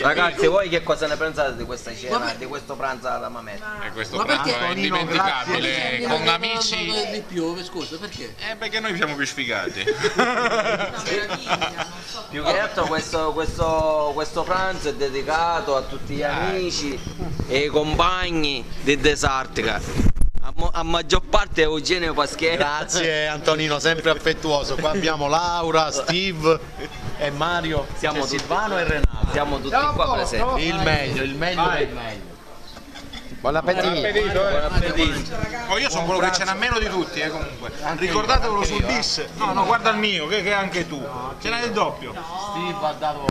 Ragazzi, voi che cosa ne pensate di questa cena, di questo pranzo alla mametta? E questo Ma pranzo perché è indimenticabile, grazie. con amici. non- non- Di più, scusa, perché? Eh, perché noi siamo più sfigati. Più che altro questo, questo, questo pranzo è dedicato a tutti gli amici e i compagni di Desartica. A, mo- a maggior parte Eugenio Paschera. Grazie Antonino, sempre affettuoso. Qua abbiamo Laura, Steve e Mario. Siamo tutti- Silvano e Renato. Siamo tutti qua presenti. Il meglio, il meglio del meglio. Buon appetito. Buon appetito. Oh, io sono quello che ce n'ha meno di tutti, eh, comunque. Ricordatevelo sul bis. No, no, guarda il mio, che, che anche tu. Ce n'hai il doppio. Steve ha dato